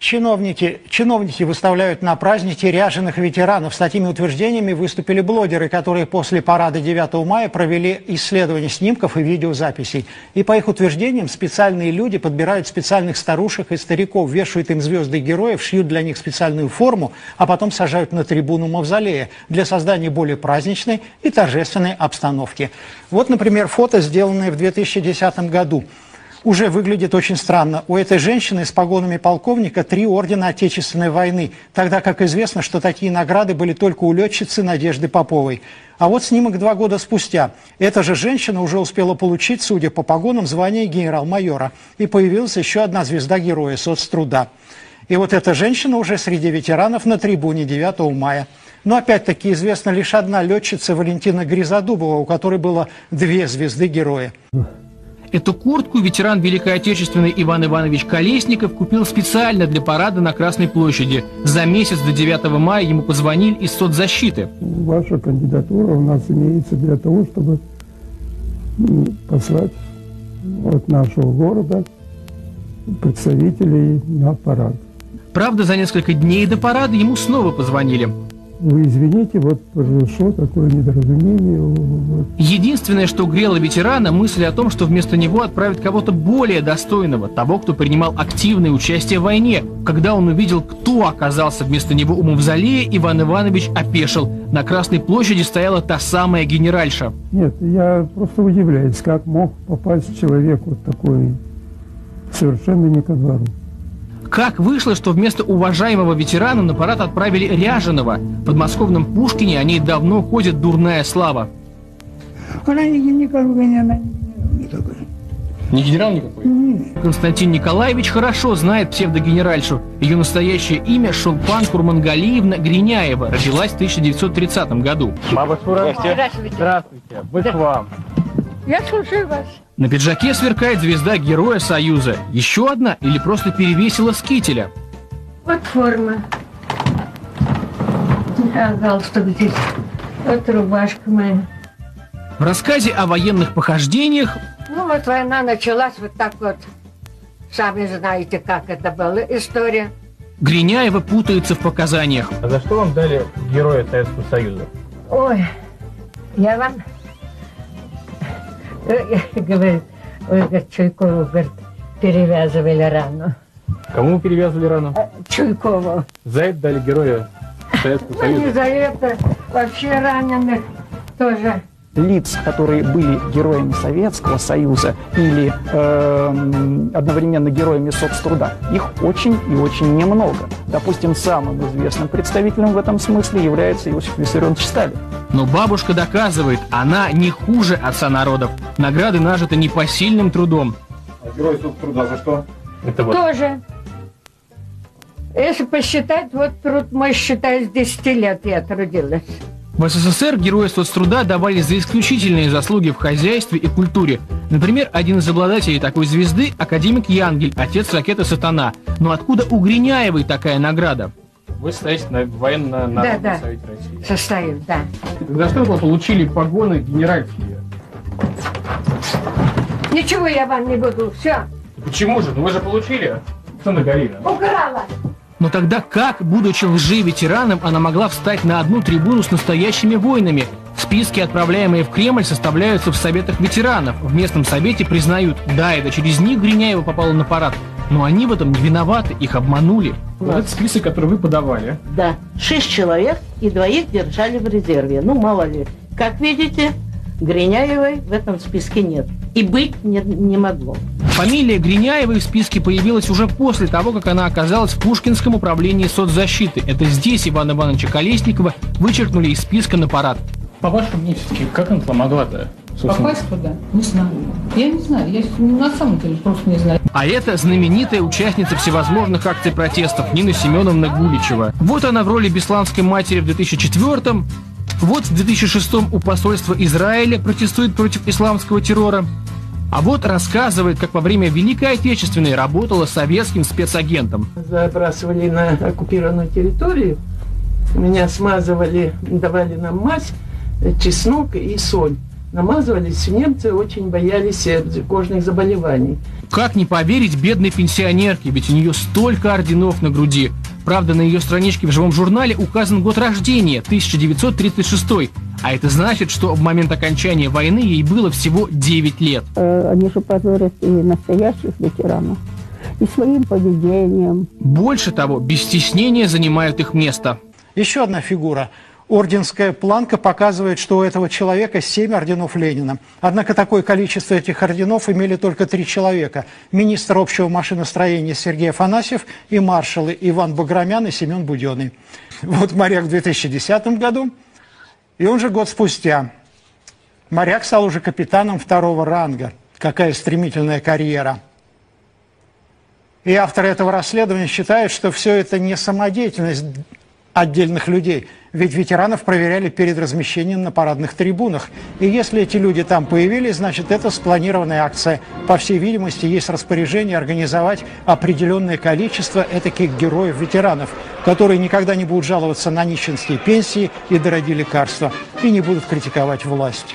Чиновники, чиновники выставляют на праздники ряженых ветеранов. С такими утверждениями выступили блогеры, которые после парада 9 мая провели исследование снимков и видеозаписей. И по их утверждениям специальные люди подбирают специальных старушек и стариков, вешают им звезды героев, шьют для них специальную форму, а потом сажают на трибуну мавзолея для создания более праздничной и торжественной обстановки. Вот, например, фото, сделанное в 2010 году уже выглядит очень странно. У этой женщины с погонами полковника три ордена Отечественной войны, тогда как известно, что такие награды были только у летчицы Надежды Поповой. А вот снимок два года спустя. Эта же женщина уже успела получить, судя по погонам, звание генерал-майора. И появилась еще одна звезда героя соцтруда. И вот эта женщина уже среди ветеранов на трибуне 9 мая. Но опять-таки известна лишь одна летчица Валентина Гризодубова, у которой было две звезды героя. Эту куртку ветеран Великой Отечественной Иван Иванович Колесников купил специально для парада на Красной площади. За месяц до 9 мая ему позвонили из соцзащиты. Ваша кандидатура у нас имеется для того, чтобы послать от нашего города представителей на парад. Правда, за несколько дней до парада ему снова позвонили. Вы извините, вот произошло такое недоразумение. Вот. Единственное, что грело ветерана, мысль о том, что вместо него отправят кого-то более достойного, того, кто принимал активное участие в войне. Когда он увидел, кто оказался вместо него у мавзолея, Иван Иванович опешил. На Красной площади стояла та самая генеральша. Нет, я просто удивляюсь, как мог попасть человек вот такой совершенно не ко двору. Как вышло, что вместо уважаемого ветерана на парад отправили Ряженого? В подмосковном Пушкине о ней давно ходит дурная слава. Она никакой не, никакой. Не генерал никакой? Нет. Константин Николаевич хорошо знает псевдогенеральшу. Ее настоящее имя Шолпан Курмангалиевна Гриняева. Родилась в 1930 году. Баба Шура, здравствуйте. Здравствуйте. Мы к вам. Я слушаю вас. На пиджаке сверкает звезда Героя Союза. Еще одна или просто перевесила с кителя? Вот форма. А галстук здесь. Вот рубашка моя. В рассказе о военных похождениях... Ну вот война началась вот так вот. Сами знаете, как это была история. Гриняева путается в показаниях. А за что вам дали Героя Советского Союза? Ой, я вам говорит, Ольга Чуйкову, говорит, перевязывали рану. Кому перевязывали рану? А, Чуйкову. За это дали героя Советского ну, Союза? не за это, вообще раненых тоже лиц, которые были героями Советского Союза или э, одновременно героями соцтруда, их очень и очень немного. Допустим, самым известным представителем в этом смысле является Иосиф Виссарионович Сталин. Но бабушка доказывает, она не хуже отца народов. Награды нажиты непосильным трудом. А герой соцтруда за что? Это вот. Тоже. Если посчитать, вот труд мой, считаю, с 10 лет я трудилась. В СССР герои соцтруда давали за исключительные заслуги в хозяйстве и культуре. Например, один из обладателей такой звезды – академик Янгель, отец ракеты «Сатана». Но откуда у Гриняевой такая награда? Вы стоите на военно-народном да, да. совете России. Состою, да. За что вы получили погоны генеральские? Ничего я вам не буду, все. Почему же? Ну вы же получили. Александра Галина. Украла. Но тогда как, будучи лжи-ветераном, она могла встать на одну трибуну с настоящими воинами? Списки, отправляемые в Кремль, составляются в Советах ветеранов. В местном совете признают, да, это через них Гриняева попала на парад. Но они в этом не виноваты, их обманули. Вот этот список, который вы подавали. Да, шесть человек и двоих держали в резерве. Ну, мало ли. Как видите, Гриняевой в этом списке нет. И быть не, не могло. Фамилия Гриняевой в списке появилась уже после того, как она оказалась в Пушкинском управлении соцзащиты. Это здесь Ивана Ивановича Колесникова вычеркнули из списка на парад. По вашему мнению, все-таки, как она помогла-то? Попасть туда? Не знаю. Я не знаю. Я на самом деле просто не знаю. А это знаменитая участница всевозможных акций протестов Нина Семеновна Гуличева. Вот она в роли бесланской матери в 2004-м, вот в 2006-м у посольства Израиля протестует против исламского террора. А вот рассказывает, как во время Великой Отечественной работала советским спецагентом. Забрасывали на оккупированную территорию, меня смазывали, давали нам мазь, чеснок и соль. намазывались. Немцы очень боялись э, кожных заболеваний. Как не поверить бедной пенсионерке, ведь у нее столько орденов на груди. Правда, на ее страничке в живом журнале указан год рождения – 1936 а это значит, что в момент окончания войны ей было всего 9 лет. Э, они же позорят и настоящих ветеранов, и своим поведением. Больше того, без стеснения занимают их место. Еще одна фигура. Орденская планка показывает, что у этого человека семь орденов Ленина. Однако такое количество этих орденов имели только три человека. Министр общего машиностроения Сергей Афанасьев и маршалы Иван Баграмян и Семен Буденный. Вот моряк в 2010 году, и он же год спустя. Моряк стал уже капитаном второго ранга. Какая стремительная карьера. И авторы этого расследования считают, что все это не самодеятельность отдельных людей. Ведь ветеранов проверяли перед размещением на парадных трибунах. И если эти люди там появились, значит, это спланированная акция. По всей видимости, есть распоряжение организовать определенное количество этаких героев-ветеранов, которые никогда не будут жаловаться на нищенские пенсии и дорогие лекарства, и не будут критиковать власть.